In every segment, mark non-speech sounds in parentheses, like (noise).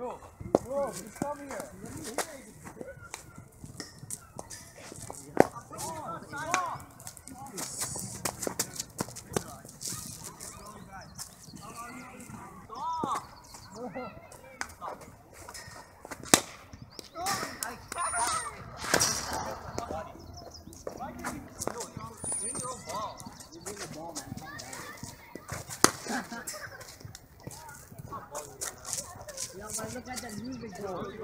Bro, bro, just come here. Yo, but look at the music,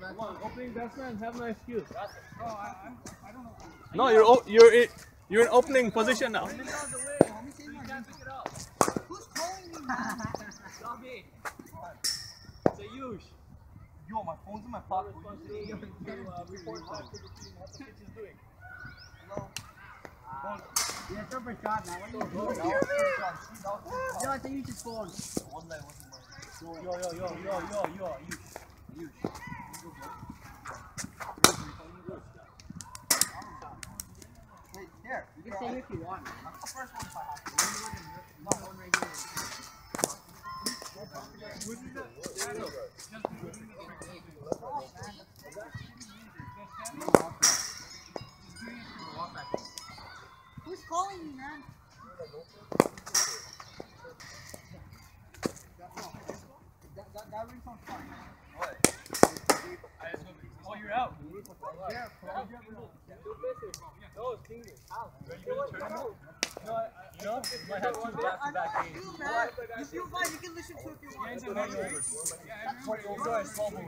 Come on, opening batsman, have no excuse. Bro, I, I'm, I don't know. No, you're you're in, you're in opening position now. Get out of the way, homie. So you can't pick it up. Who's calling me? Stop it. It's a huge. Yo, my phone's in my pocket. What you saying? To, uh, report back to the team what the pitch is doing. Yeah, super shot, man. What are you doing? Yo, Yo, I think you just phone. Yo, yo, yo, yo, yo, yo, yo, you. Here. You can say if you want. That's the first one if I have to. No, one right here. Who's calling me, man? Sounds fun. What? Oh, you're out. Yeah, No, it's English. No, I, you know, you might have two back-to-back games. If you guys, you can listen to if you want. We'll go as small bowlers.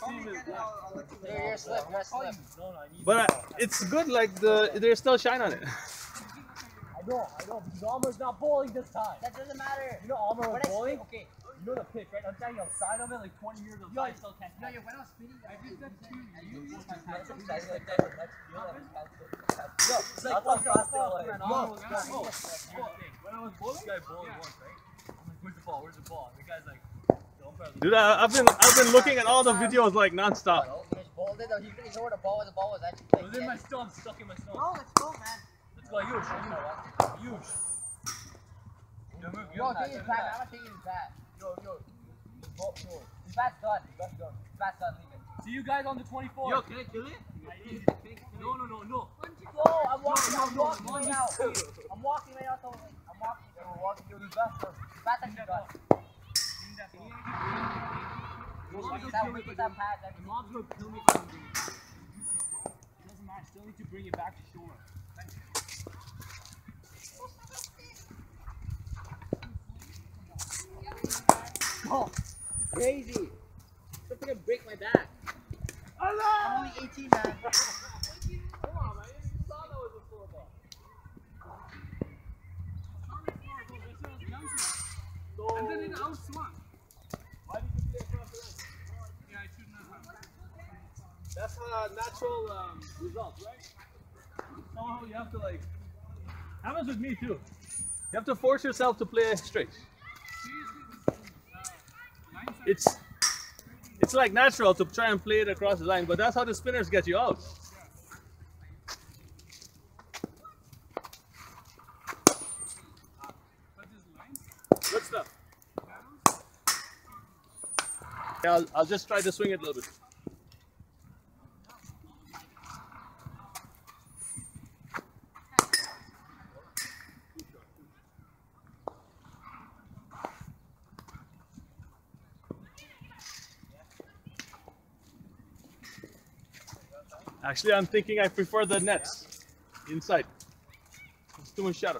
Call me again and I'll, I'll let you know. You're, you're slip, you're slip. No, no, I need But uh, it's good, like the there's still shine on it. I know, I know, because Almer's not bowling this time. That doesn't matter. You know Almer was bowling? okay. You know the pitch, right? I'm telling you, outside of it, like 20 years of Yo, I still can't No, yo, when I was spinning, I did that too. Yo, it's like one fastball, man. Almer was going, oh, when I was bowling, this guy bowled once, right? I'm like, where's the ball? Where's the ball? The guy's like, the umpire's like, Dude, I, I've been I've been looking at all the videos like nonstop. He just bowled it, though. He couldn't know where the ball was. The ball was actually it was in my stump, stuck in my stump. Bro, let's go, man. Let's go, huge, Yush. Yo, move, Yo, yo, take his bat. I'm not taking his bat. Yo, yo. Ball, yo. His bat's done. His bat's done. His bat's done. Leave it. See you guys on the 24th. Yo, can I kill it? No, no, no, no. Go! I'm walking. I'm walking right now. I'm walking right now. So I'm walking. We're walking through the best of His bat's actually done. That we put that pad. That The mob's gonna kill me if I don't bring it back. It doesn't matter, still need to bring it back to shore. Oh, crazy. It's gonna break my back. I'm only 18, man. Come on, man. You saw. And then. Why did you play across? Yeah, I shouldn't have. That's a natural um, result, right? Somehow you have to like. Happens with me too. You have to force yourself to play straight. It's it's like natural to try and play it across the line, but that's how the spinners get you out. Good stuff. Yeah, I'll, I'll just try to swing it a little bit. Actually, I'm thinking I prefer the nets inside. It's too much shadow.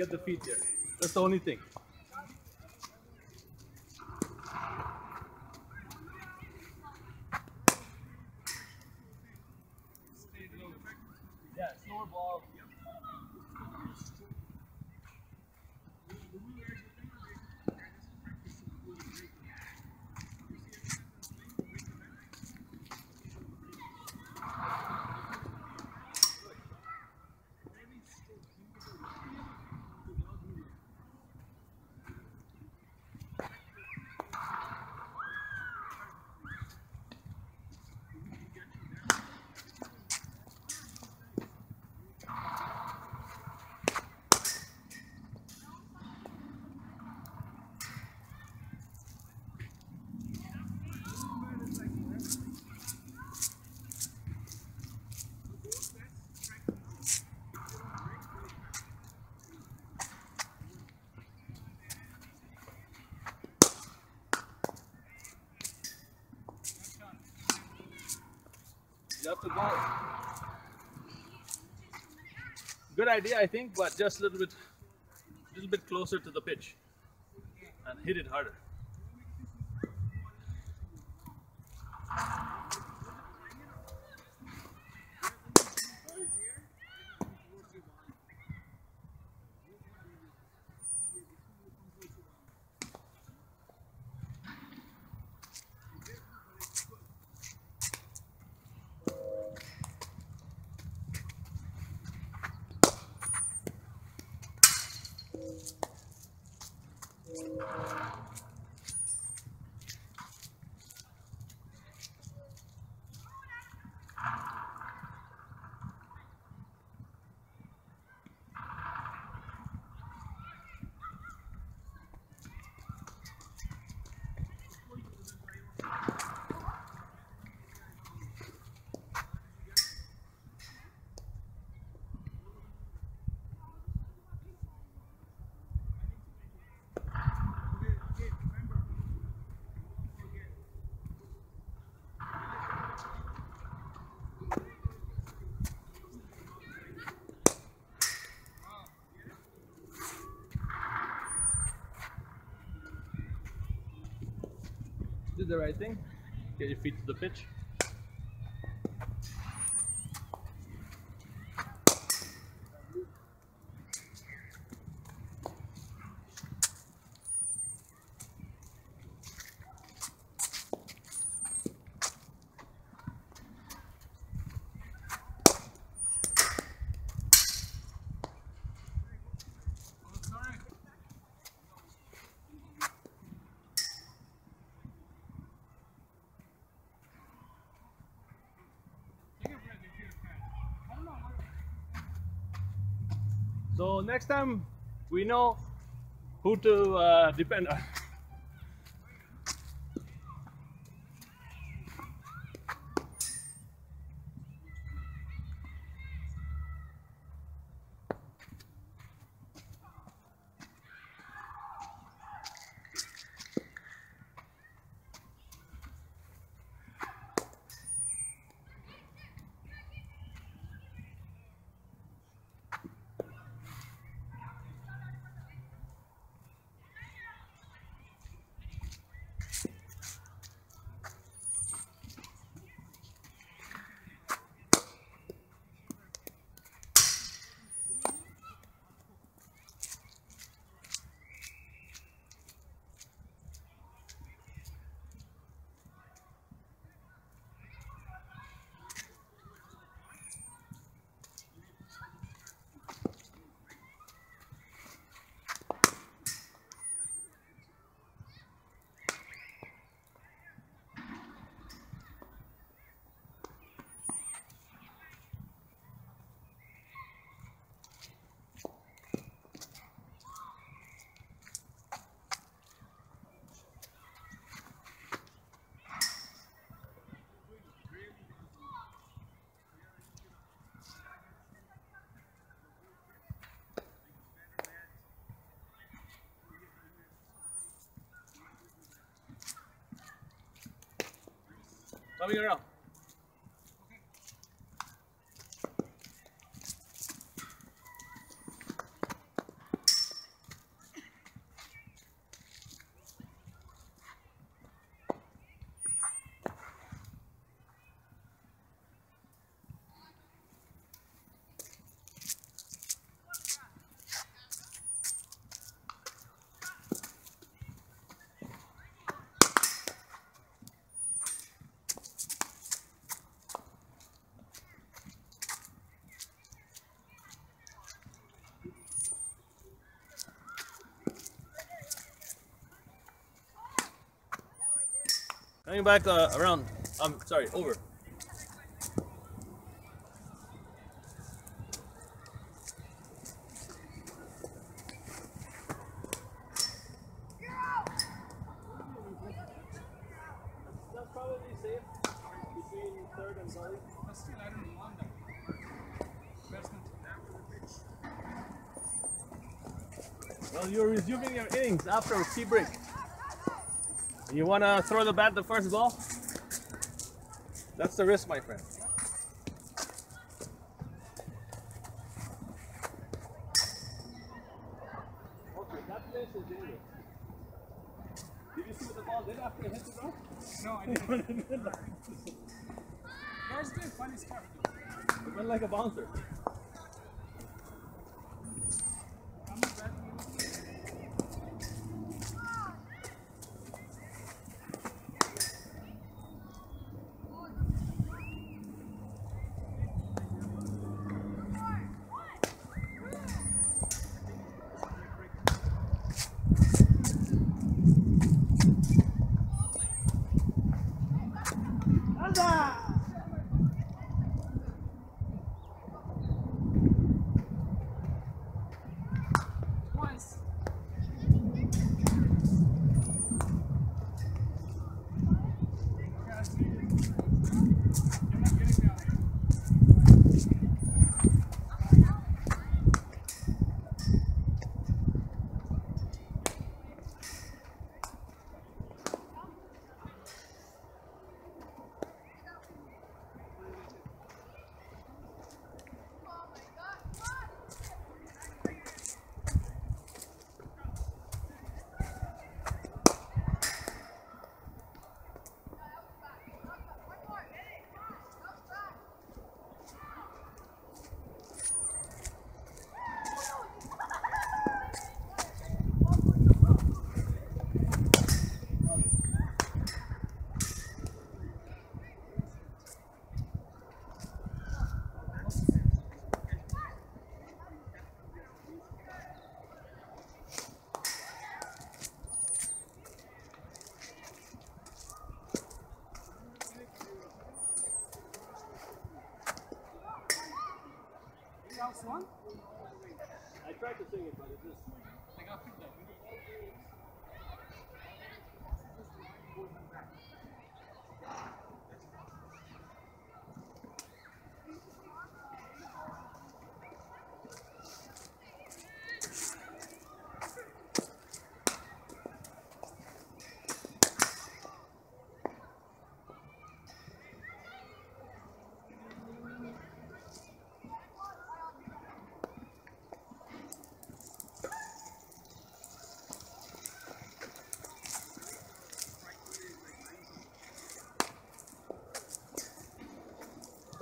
Get the feet there. That's the only thing. Good idea, I think, but just a little bit, little bit closer to the pitch, and hit it harder. The right thing. Get your feet to the pitch. Next time we know who to uh, depend on. Coming around. Coming back uh, around. Um, sorry, over. That's probably safe between third and gully. But still, I don't want that. Batsman after the pitch. Well, you're resuming your innings after a key break. You want to throw the bat the first ball? That's the risk, my friend. Okay, that place is dangerous. Did you see what the ball did after it hit the ground? No, I (laughs) didn't. Guys doing funny stuff. It went like a bouncer.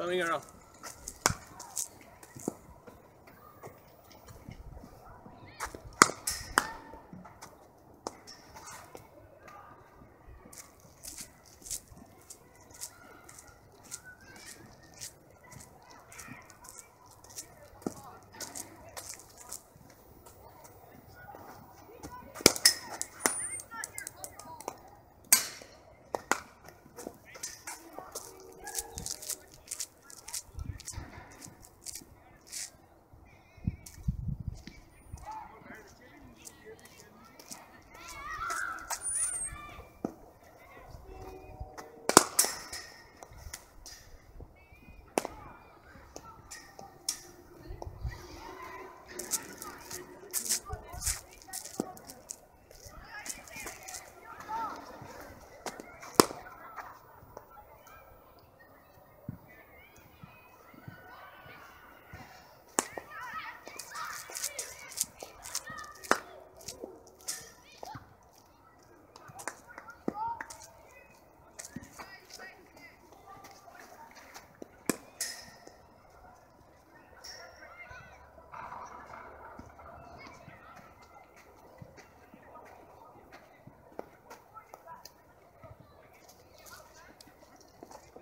Coming around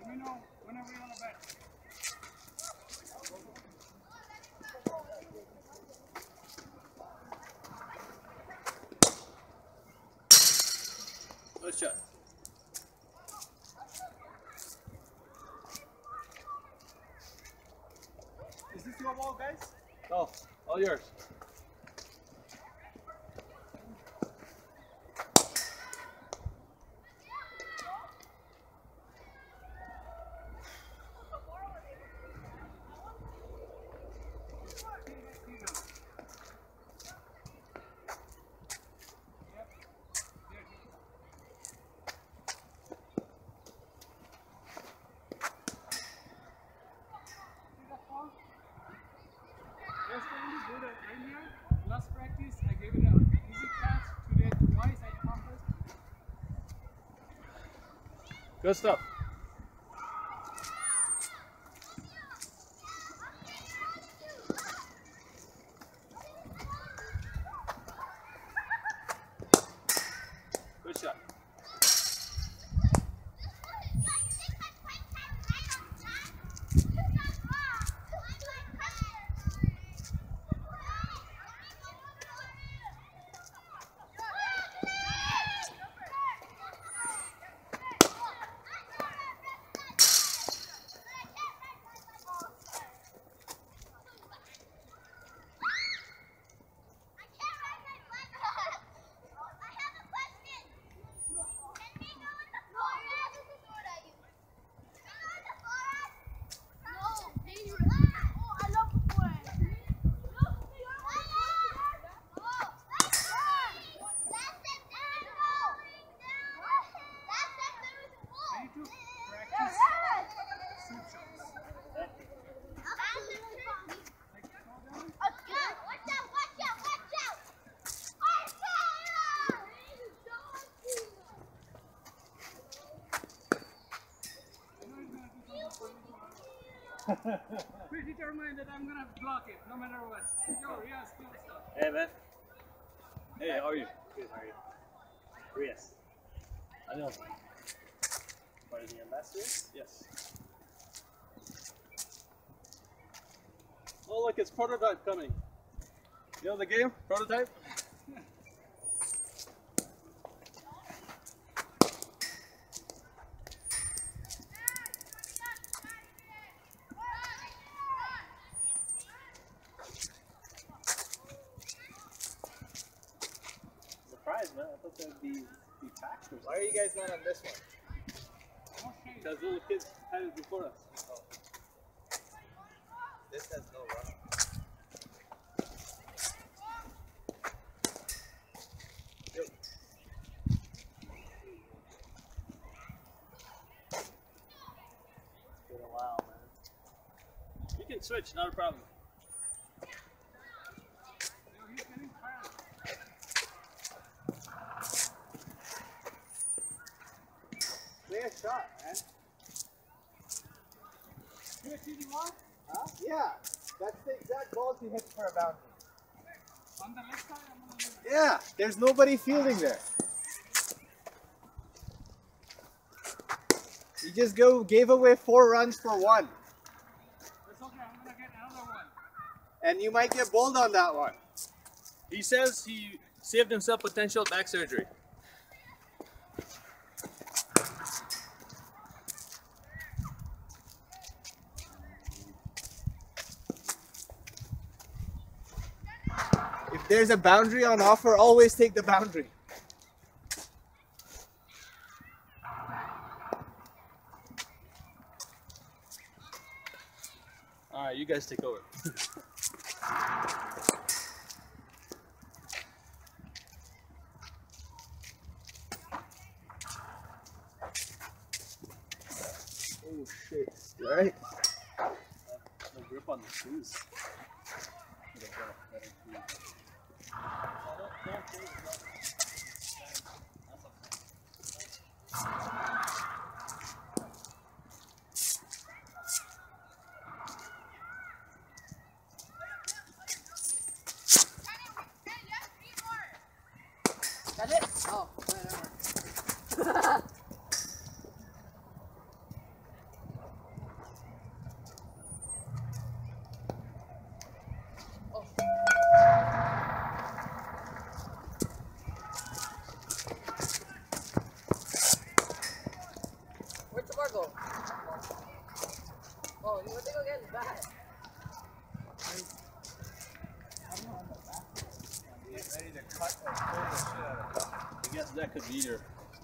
me know whenever you're on the back. Good shot. Your ball, guys. All yours. Yesterday we did it earlier. Last practice, I gave it an easy catch. Today, twice I accomplished. Good stuff. Pretty determined that I'm gonna block it, no matter what. Yo, yeah, still stuff. Hey, man. Hey, how are you? Good, how are you? Rias. Adios. Part of the ambassadors? Yes. Oh, look, it's prototype coming. You know the game? Prototype? (laughs) Surprised, man. I thought that'd be, be packed or Why are you guys not on this one? Okay. Because little kids had it before us. This has no run. It's been a while, man. You can switch, not a problem. Yo, he's getting tired. Play a shot, man. Here, TD1, Huh? Yeah. That's the exact ball he hits for a boundary. on the left side, I'm gonna leave. Yeah. There's nobody fielding there. You just go gave away four runs for one. It's okay, I'm gonna get another one. And you might get bowled on that one. He says he saved himself potential back surgery. If there's a boundary on offer, always take the boundary.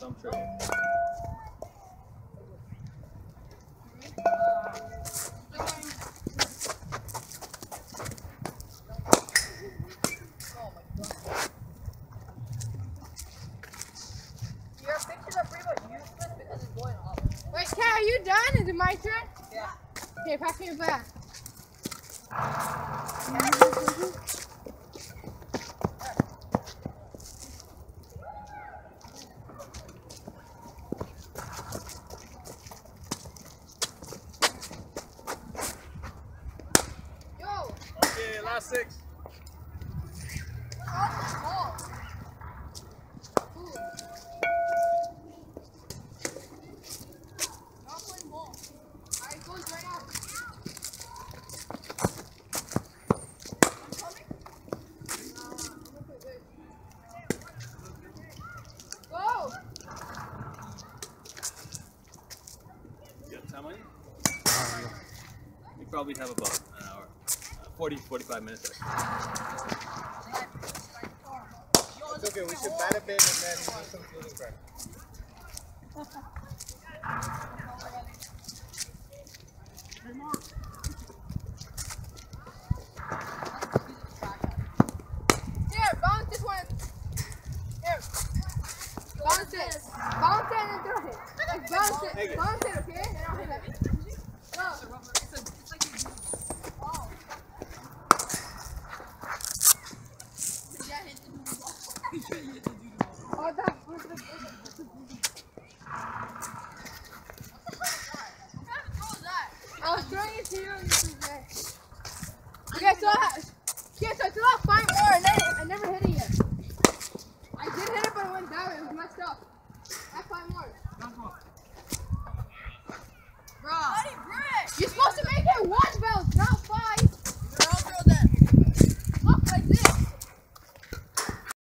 Thumb trigger. 40 45 minutes. It's okay, we should bat a bit and then do some fielding practice. Bounce it! Bounce it and throw it! Like bounce it! Bounce it, okay? And I'll hit it.